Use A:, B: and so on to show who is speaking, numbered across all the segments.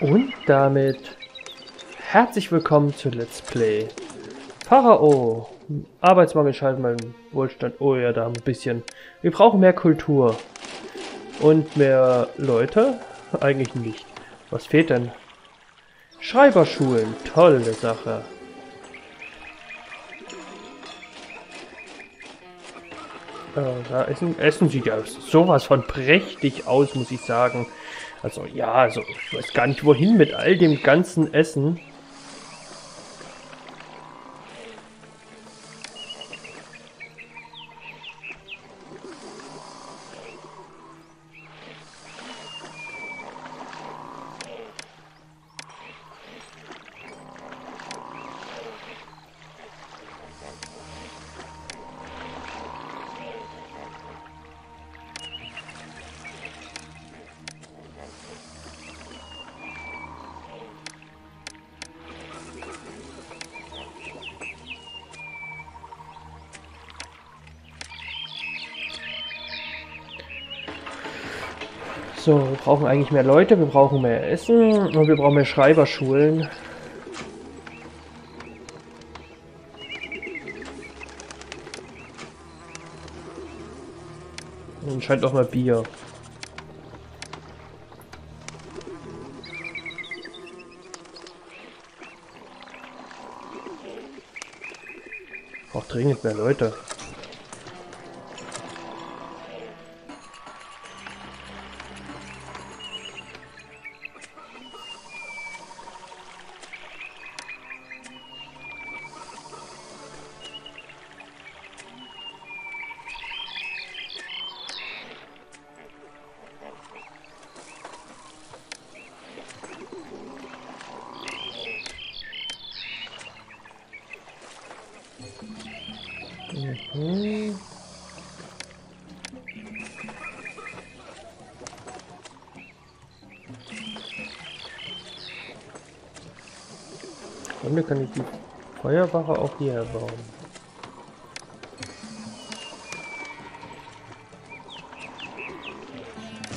A: Und damit herzlich willkommen zu Let's Play Pharao. Arbeitsmangel schalten meinen Wohlstand. Oh ja, da ein bisschen. Wir brauchen mehr Kultur. Und mehr Leute? Eigentlich nicht. Was fehlt denn? Schreiberschulen. Tolle Sache. Äh, da essen, essen sieht ja sowas von prächtig aus, muss ich sagen. Also ja, also ich weiß gar nicht wohin mit all dem ganzen Essen. So, wir brauchen eigentlich mehr Leute, wir brauchen mehr Essen und wir brauchen mehr Schreiberschulen. Und scheint auch mal Bier. Braucht dringend mehr Leute. Und kann ich die Feuerwache auch hierher bauen.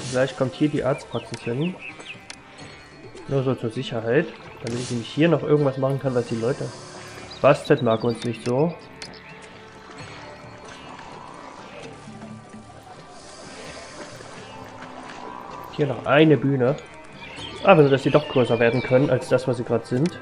A: Vielleicht kommt hier die Arztpraxis hin. Nur so zur Sicherheit. Damit ich nämlich hier noch irgendwas machen kann, was die Leute... Bastet mag uns nicht so. Hier noch eine Bühne. Aber nur, dass sie doch größer werden können, als das, was sie gerade sind.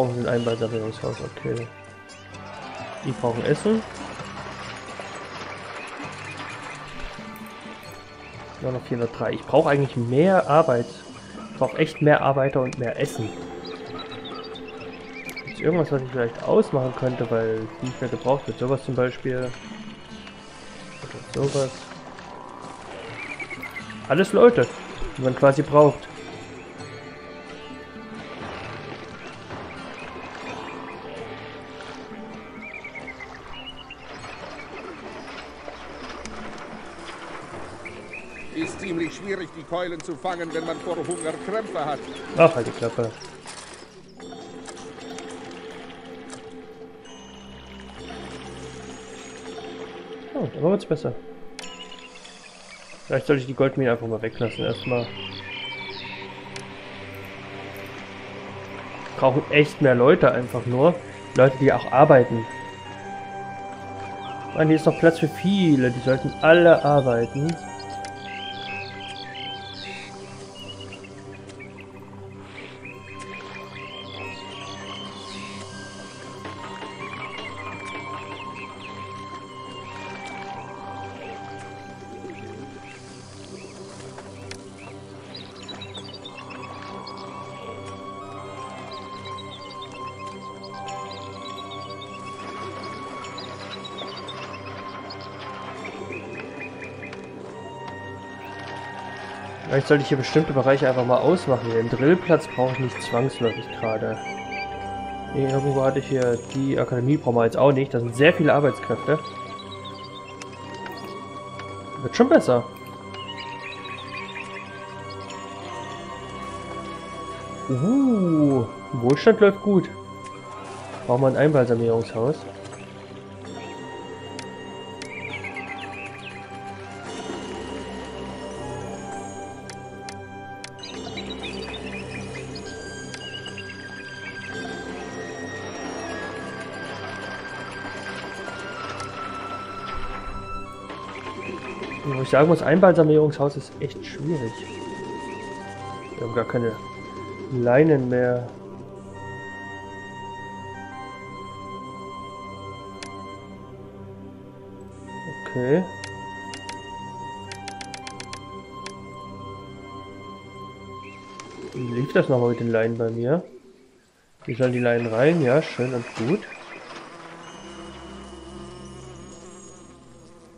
A: Brauchen ein Einbalsamierungshaus, okay. Die brauchen Essen. Nur noch 403. Ich brauche eigentlich mehr Arbeit. Ich brauche echt mehr Arbeiter und mehr Essen. Ist irgendwas, was ich vielleicht ausmachen könnte, weil nicht mehr gebraucht wird. Sowas zum Beispiel. Oder sowas. Alles Leute, die man quasi braucht.
B: Die Keulen zu fangen, wenn man vor Hunger Krämpfe hat.
A: Ach, halt die Klappe. Oh, da wird's besser. Vielleicht sollte ich die Goldmine einfach mal weglassen erstmal. Brauchen echt mehr Leute einfach nur. Leute, die auch arbeiten. Mann, hier ist noch Platz für viele. Die sollten alle arbeiten. Vielleicht sollte ich hier bestimmte Bereiche einfach mal ausmachen. Den Drillplatz brauche ich nicht zwangsläufig gerade. Irgendwo hatte ich hier die Akademie, brauchen wir jetzt auch nicht. Das sind sehr viele Arbeitskräfte. Wird schon besser. Uh, Wohlstand läuft gut. Brauchen wir ein Einbalsamierungshaus. Ich sagen muss, Einbalsamierungshaus ist echt schwierig. Wir haben gar keine Leinen mehr. Okay. Wie lief das nochmal mit den Leinen bei mir? Wie sollen die Leinen rein? Ja, schön und gut.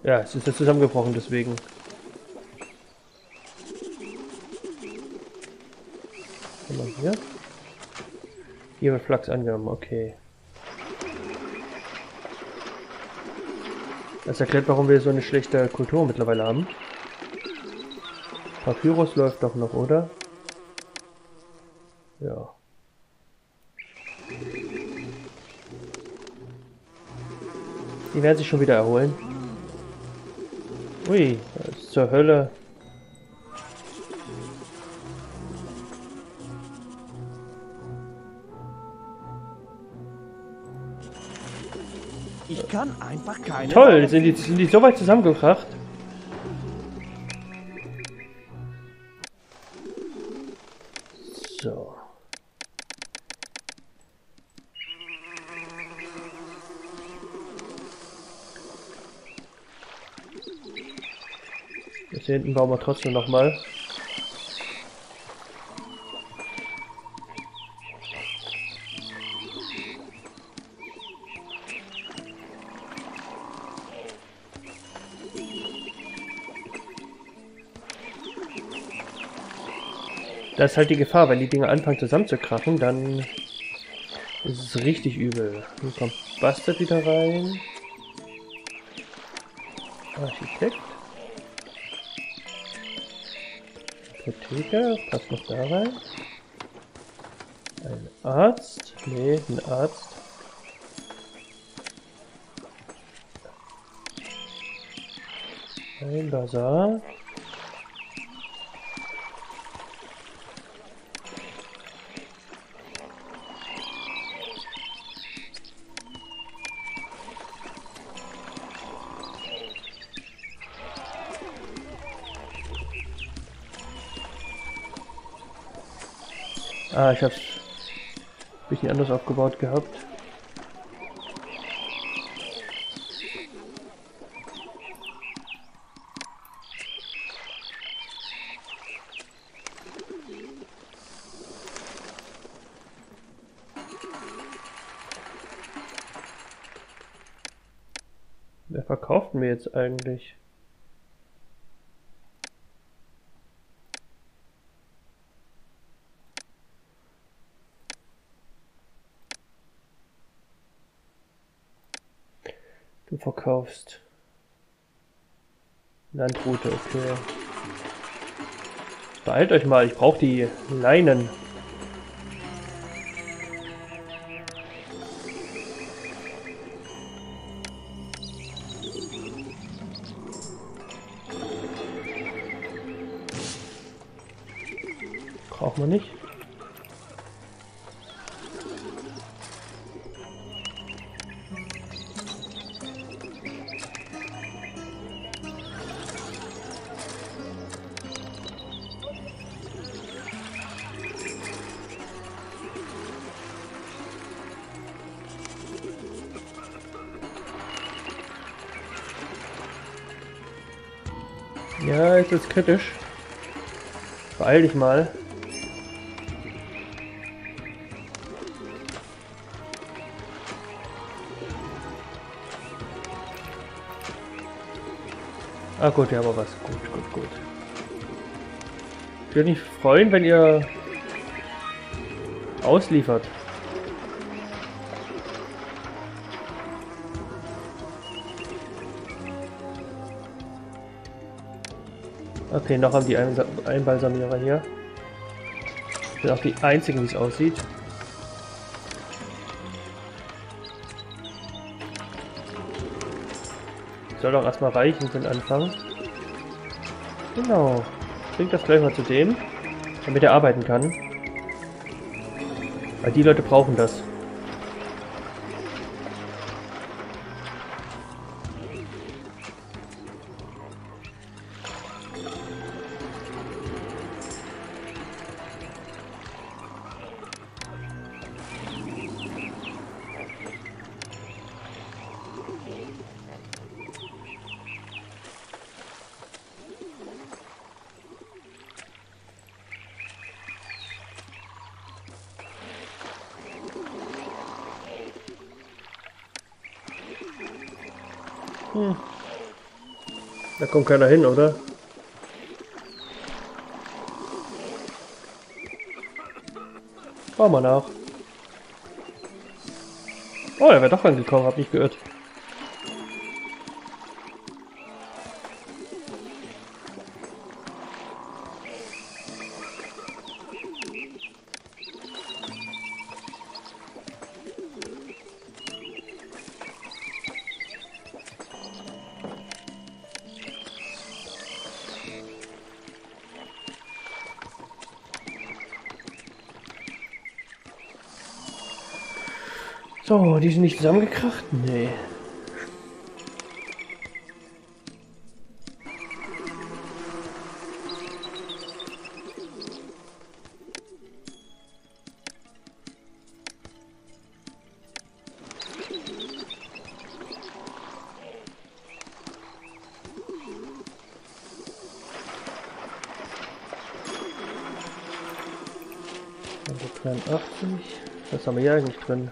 A: Ja, es ist jetzt zusammengebrochen, deswegen. Mal hier. Hier wird Flachs angenommen, okay. Das erklärt, warum wir so eine schlechte Kultur mittlerweile haben. Papyrus läuft doch noch, oder? Ja. Die werden sich schon wieder erholen. Ui, was zur Hölle?
C: Ich kann einfach keine.
A: Toll, sind die, sind die so weit zusammengebracht? So. Hier hinten bauen wir trotzdem nochmal. Das ist halt die Gefahr, wenn die Dinge anfangen zusammenzukrachen, dann ist es richtig übel. Hier kommt Bastard wieder rein. Architekt. Apotheker, passt noch da rein. Ein Arzt. Nee, ein Arzt. Ein Bazar. Ah, ich hab's ein bisschen anders aufgebaut gehabt. Wer verkauft mir jetzt eigentlich? Verkaufst Landroute, okay. Beeilt euch mal, ich brauche die Leinen. Braucht man nicht. Ja, ist jetzt kritisch. Beeil dich mal. Ah gut, haben aber was. Gut, gut, gut. Ich würde mich freuen, wenn ihr ausliefert. Okay, noch haben die Einsa Einbalsamierer hier. Sind auch die einzigen, wie es aussieht. Soll doch erstmal reichen für den Anfang. Genau. Bringt das gleich mal zu dem, damit er arbeiten kann. Weil die Leute brauchen das. Kommt keiner hin, oder? Schau mal nach. Oh, er wäre doch angekommen, hab mich geirrt. Die sind nicht zusammengekracht? Nee. Also 83. Was haben wir hier eigentlich drin?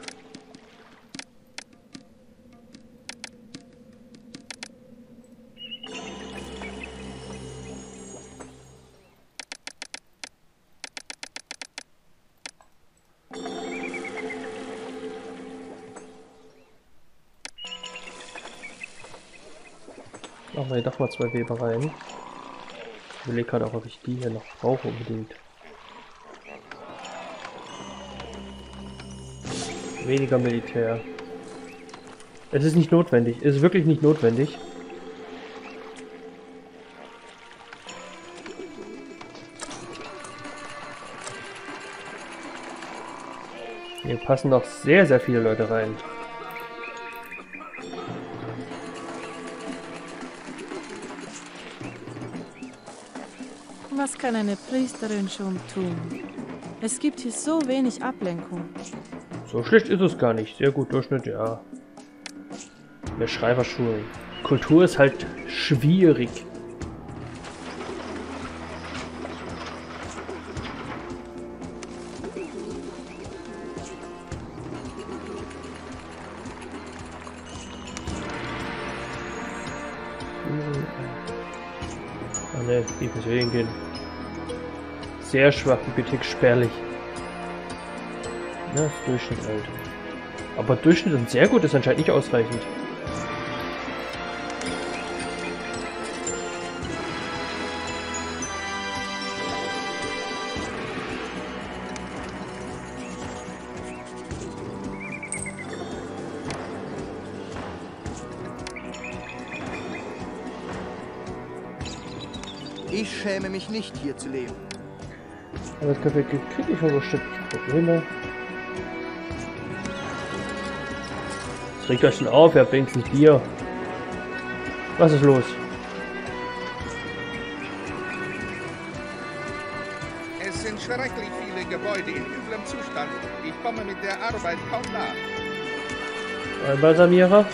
A: Machen wir hier doch mal zwei Webereien. Ich überlege gerade auch, ob ich die hier noch brauche unbedingt. Weniger Militär. Es ist nicht notwendig. Es ist wirklich nicht notwendig. Hier passen noch sehr, sehr viele Leute rein.
C: Kann eine Priesterin schon tun? Es gibt hier so wenig Ablenkung.
A: So schlecht ist es gar nicht. Sehr gut Durchschnitt, ja. Mehr Schreiberschulen. Kultur ist halt schwierig. Sehr schwach, Bibliothek spärlich. Das Durchschnitt halt. Aber Durchschnitt und sehr gut ist anscheinend nicht ausreichend.
D: Ich schäme mich nicht, hier zu leben.
A: Aber das Kaffee kriege ich übersteckt. Probleme. Jetzt regt euch schon auf, ihr habt wenigstens Bier. Was ist los?
B: Es sind schrecklich viele Gebäude in üblem Zustand. Ich komme mit der Arbeit kaum nach.
A: Ein Balsamierer?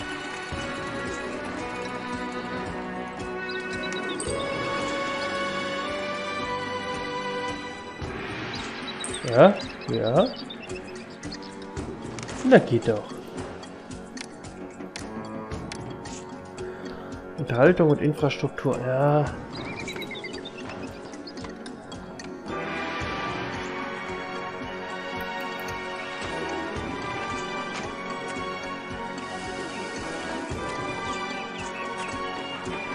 A: Ja, ja. Na geht doch. Unterhaltung und Infrastruktur, ja.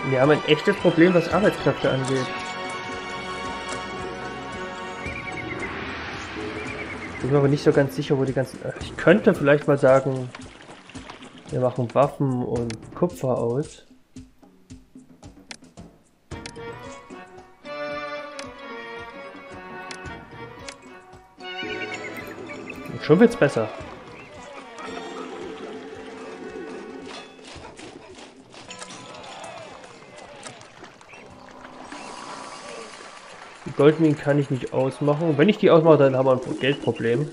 A: Wir haben ein echtes Problem, was Arbeitskräfte angeht. Bin aber nicht so ganz sicher, wo die ganzen... äh, Ich könnte vielleicht mal sagen, wir machen Waffen und Kupfer aus. Und schon wird's besser. Die kann ich nicht ausmachen. Wenn ich die ausmache, dann haben wir ein Geldproblem.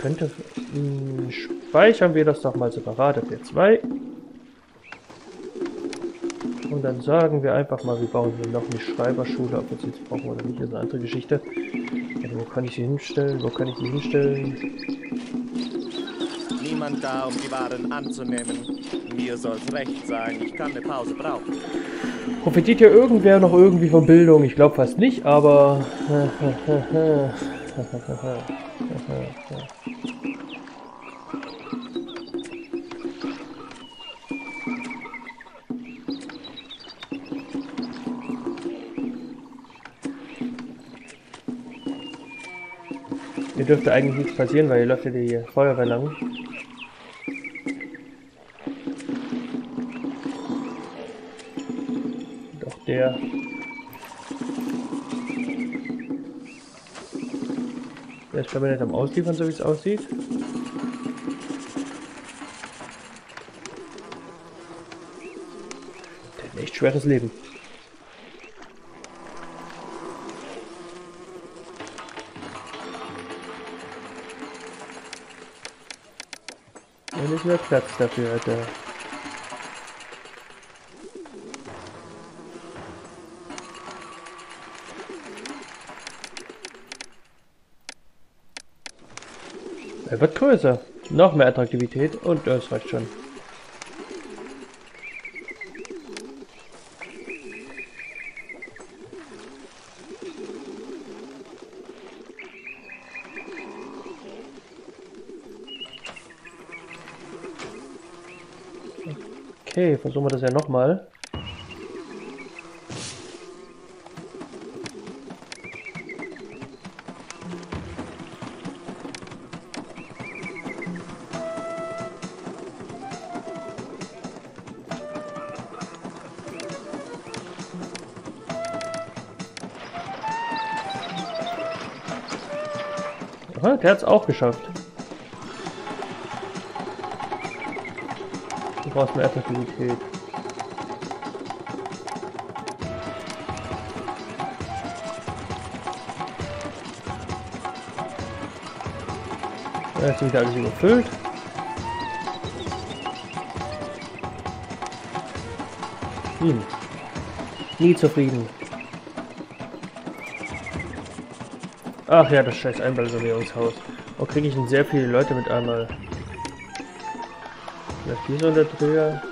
A: Könnte... Mh, speichern wir das doch mal separat auf der 2. Und dann sagen wir einfach mal, wir bauen hier noch eine Schreiberschule, ob wir sie jetzt brauchen oder nicht, ist eine andere Geschichte. Also wo kann ich sie hinstellen? Wo kann ich sie hinstellen?
E: Niemand da, um die Waren anzunehmen. Mir soll's recht sein, ich kann eine Pause brauchen.
A: Profitiert hier irgendwer noch irgendwie von Bildung? Ich glaube fast nicht, aber... Hier dürfte eigentlich nichts passieren, weil hier läuft ja die Feuerwehr lang. Doch der. Ist permanent am Ausliefern, so wie es aussieht. Der hat ein echt schweres Leben. Wenn ich mehr Platz dafür hätte. Er wird größer. Noch mehr Attraktivität und das reicht schon. Okay, versuchen wir das ja nochmal. Der hat es auch geschafft. Du brauchst mehr Attraktivität. Jetzt sind wieder alles überfüllt. Hm. Nie zufrieden. Ach ja, das scheiß Einbalsamierungshaus. Oh, kriege ich denn sehr viele Leute mit einmal. Vielleicht hier so der Dreher.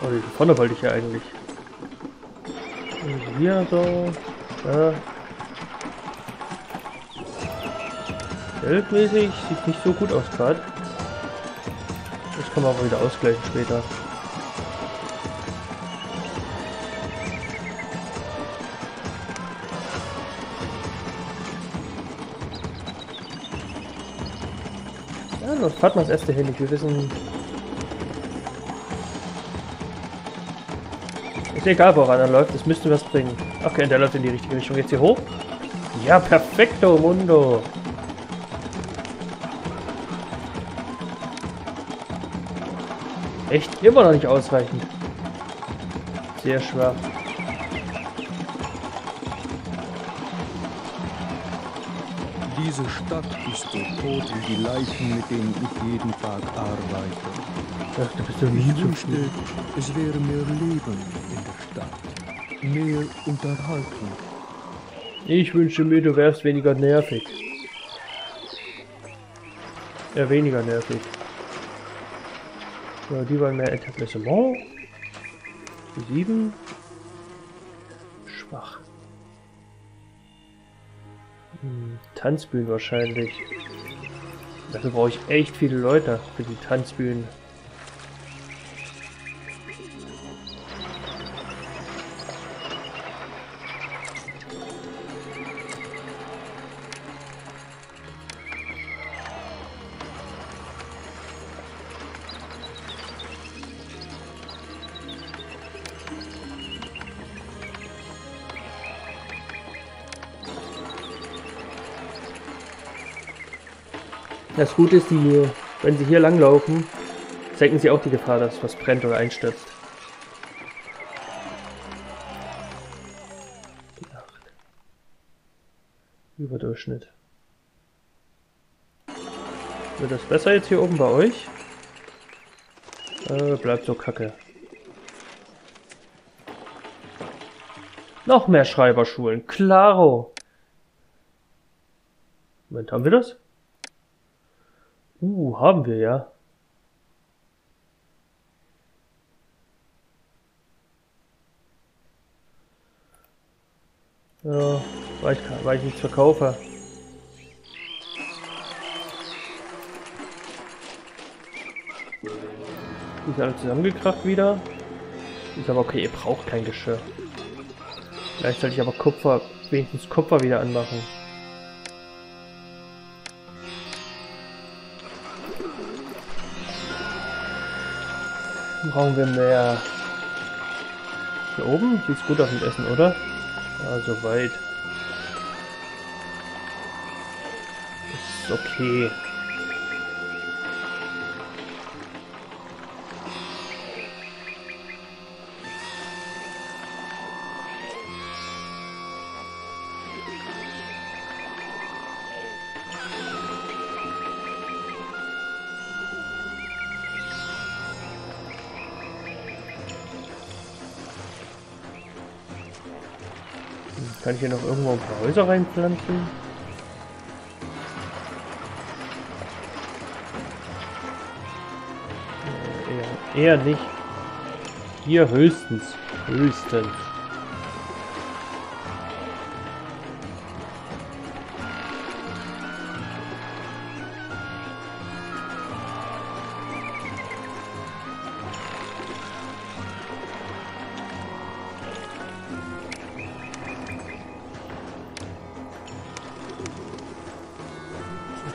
A: Oh, die vorne wollte ich ja eigentlich. Und hier so. Ja. Geldmäßig sieht nicht so gut aus gerade. Das kann man aber wieder ausgleichen später. Ja, nun fahrt mal das erste hin. Wir wissen. Ist egal, woran er läuft. Es müsste was bringen. Okay, der läuft in die richtige Richtung. Jetzt hier hoch. Ja, perfekto, Mundo. Echt immer noch nicht ausreichend. Sehr schwach.
F: Diese Stadt ist so tot wie die Leichen, mit denen ich jeden Tag arbeite.
A: Ach, du bist doch nie
F: Ich
A: so
F: wünschte,
A: schnell.
F: es wäre mehr Leben in der Stadt. Mehr Unterhaltung.
A: Ich wünsche mir, du wärst weniger nervig. Ja, weniger nervig. So, die wollen mehr Etablissement. Sieben. Schwach. Hm, Tanzbühnen wahrscheinlich. Dafür brauche ich echt viele Leute für die Tanzbühnen. Das Gute ist, die, wenn sie hier langlaufen, senken sie auch die Gefahr, dass was brennt oder einstürzt. Die 8. Überdurchschnitt. Wird das besser jetzt hier oben bei euch? Äh, bleibt so kacke. Noch mehr Schreiberschulen. Klaro. Moment, haben wir das? Uh, haben wir ja. Ja, weil ich, weil ich nichts verkaufe. Die sind alle zusammengekracht wieder. Ist aber okay, ihr braucht kein Geschirr. Vielleicht sollte ich aber Kupfer, wenigstens Kupfer wieder anmachen. Brauchen wir mehr. Hier oben sieht's gut aus mit Essen, oder? Ja, soweit. Ist okay. Ich hier noch irgendwo ein paar Häuser reinpflanzen? Äh, eher, eher nicht. Hier höchstens. Höchstens.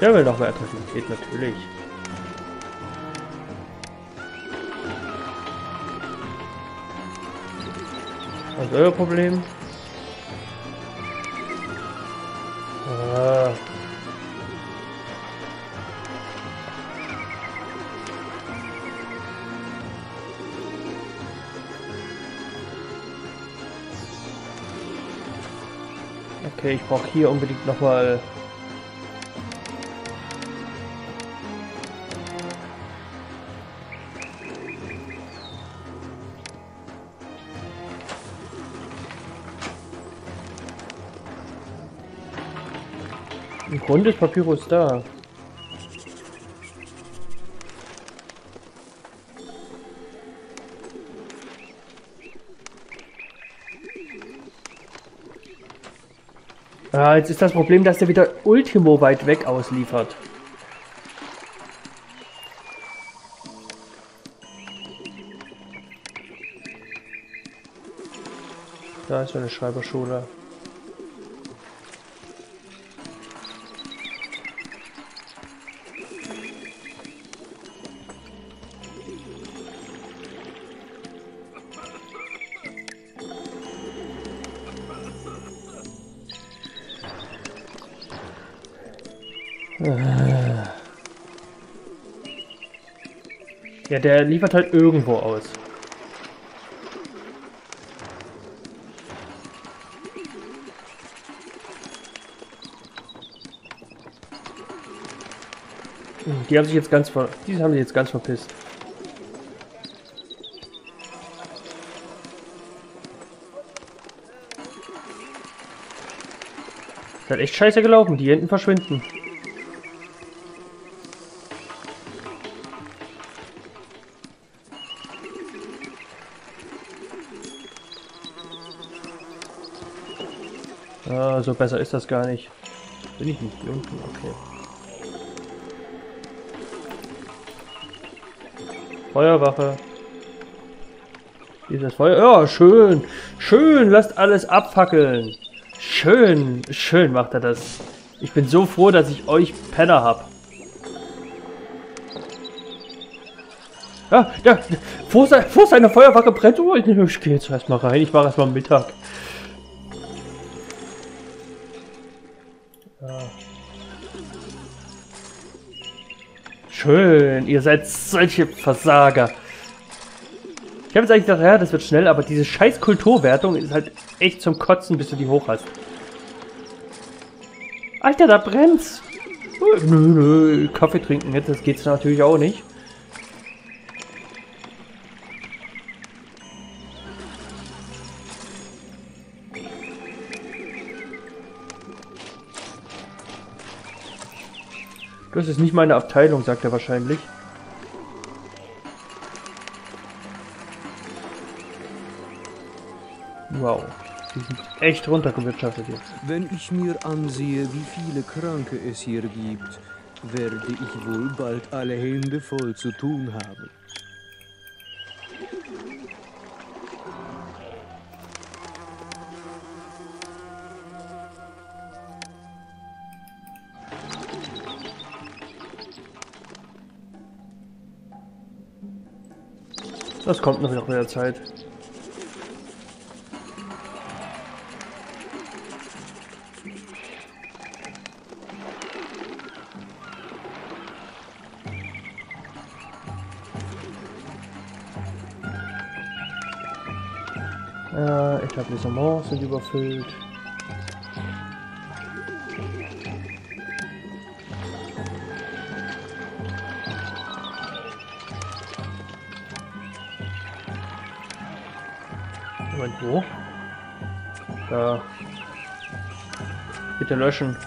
A: Der will noch mehr Attraktivität, natürlich. Was ist euer Problem? Ah. Okay, ich brauche hier unbedingt nochmal Ist Papyrus da. Ah, jetzt ist das Problem, dass der wieder Ultimo weit weg ausliefert. Da ist eine Schreiberschule. Ja, der liefert halt irgendwo aus. Hm, Die haben sich jetzt ganz ver die haben sich jetzt ganz verpisst. Ist halt echt scheiße gelaufen, die hinten verschwinden. Ah, so besser ist das gar nicht. Bin ich nicht hier unten? Okay. Feuerwache. Hier ist das Feuer. Ja, schön. Schön, lasst alles abfackeln. Schön, schön macht er das. Ich bin so froh, dass ich euch Penner hab. Ja, ja, vor, sein, vor seiner Feuerwache brennt. Oh, ich gehe jetzt erstmal rein. Ich mache erstmal Mittag. Schön, ihr seid solche Versager. Ich habe jetzt eigentlich gedacht, ja, das wird schnell, aber diese scheiß Kulturwertung ist halt echt zum Kotzen, bis du die hoch hast. Alter, da brennt's! Nö, nö, Kaffee trinken jetzt, das geht's natürlich auch nicht. Das ist nicht meine Abteilung, sagt er wahrscheinlich. Wow. Die sind echt runtergewirtschaftet jetzt.
F: Wenn ich mir ansehe, wie viele Kranke es hier gibt, werde ich wohl bald alle Hände voll zu tun haben.
A: Das kommt noch in der Zeit. Äh, Etablissements sind überfüllt. Wo? Da. Bitte löschen.